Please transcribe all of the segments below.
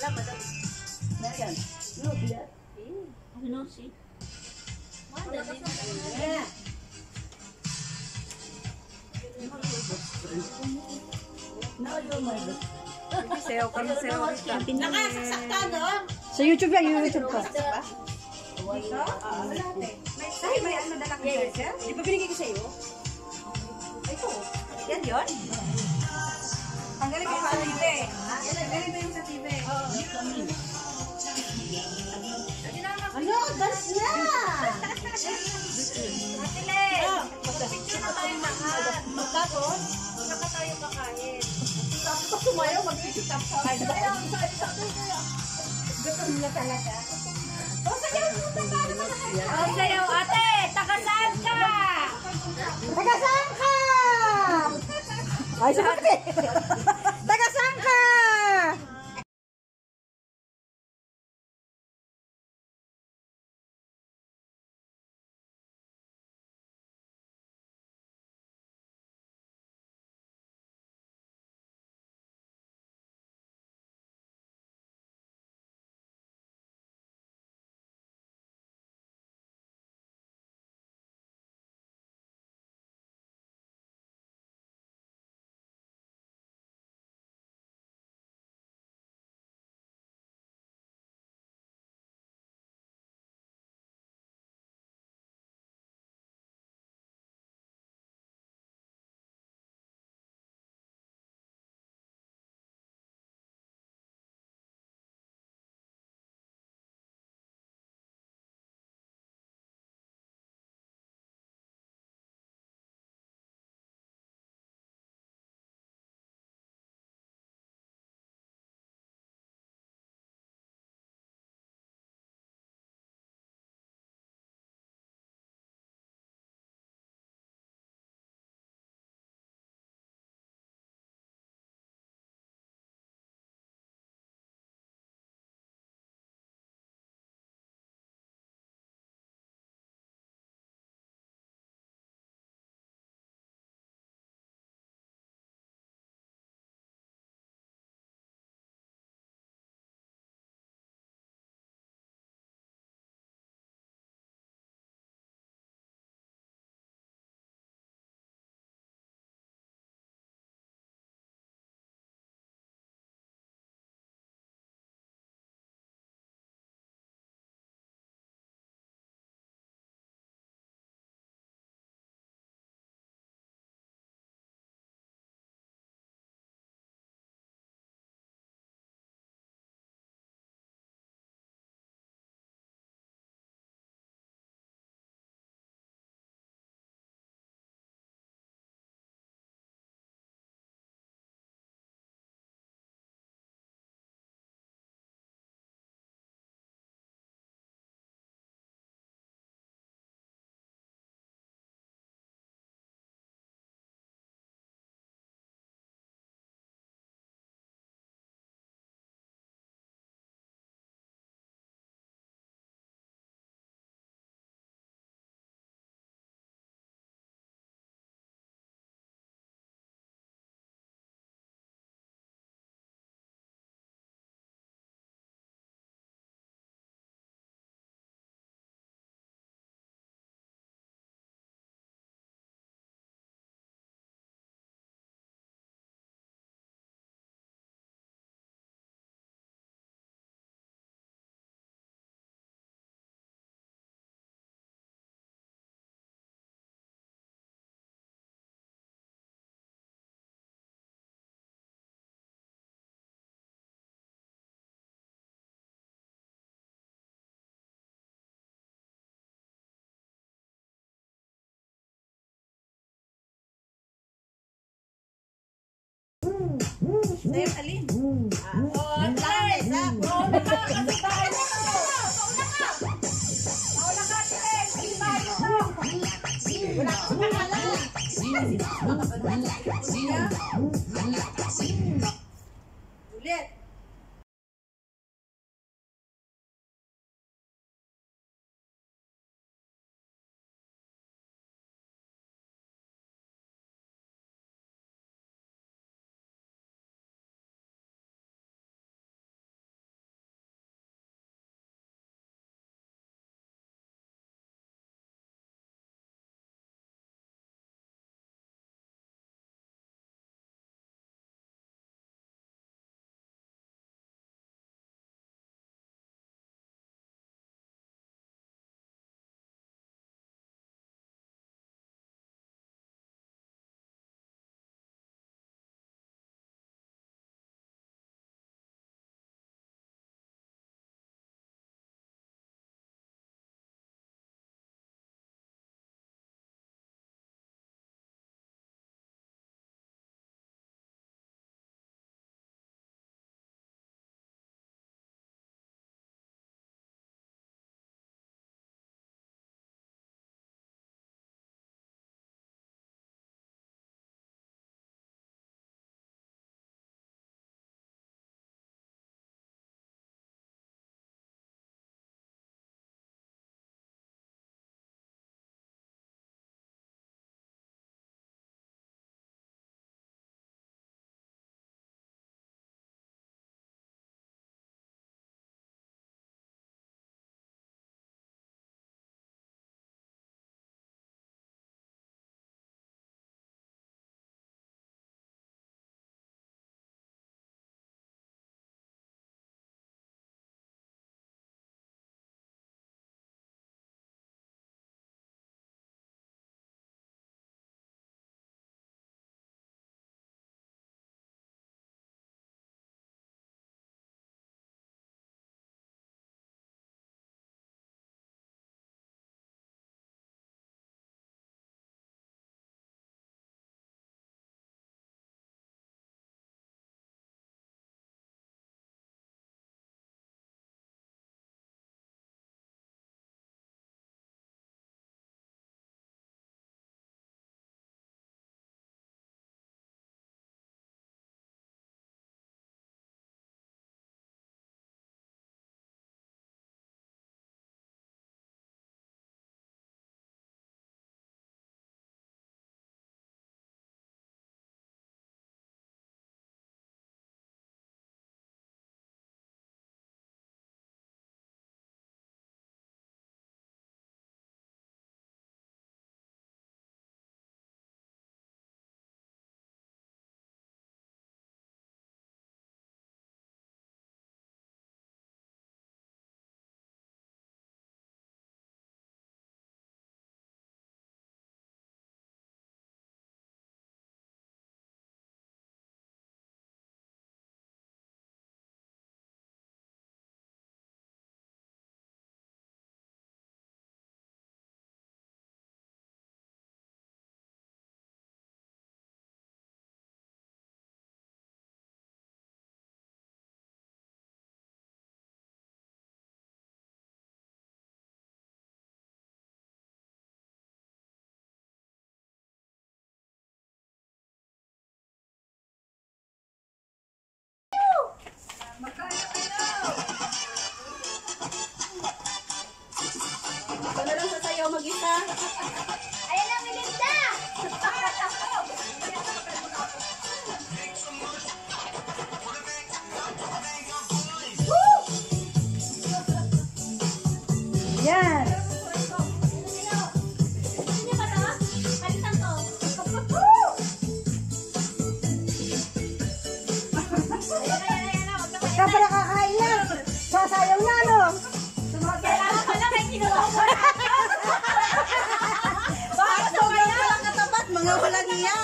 Meron. No, biya. Ano si? No, you're my Sayaw kami sayaw. Nakasaksak ka, no? Sa YouTube yan, YouTube ko. Dahil may ano na lang? Di ba binigay ko sa iyo? Ito. Yan yun? Tanggalin ko sa TV. Mo yung sa TV. Ano? Das na! Atile! Picture na tayo lahat. Tapos, saka tayo kakain. Tapos sumayaw, mag-isip Ay, sayaw, sayaw, sayaw. Gutom na talaga. O, sayaw mo na tayo na Oh, sayaw, ate! Takasaan ka! Taga saan ka? Ay, sa Sa'yo, alin? O, atay! Mauna ka! Kasi tayo na to! Mauna ka! Mauna ka, Tile! Hindi tayo to! Wala kang pangalan! Ulit! Mga walang iya?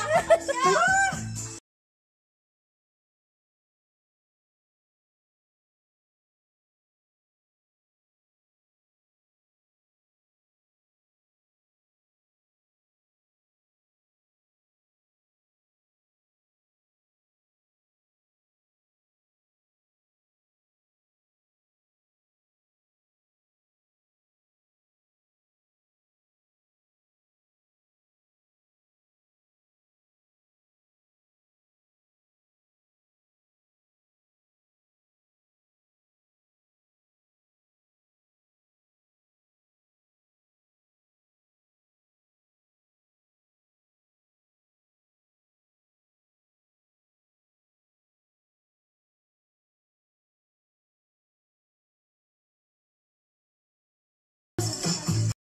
you.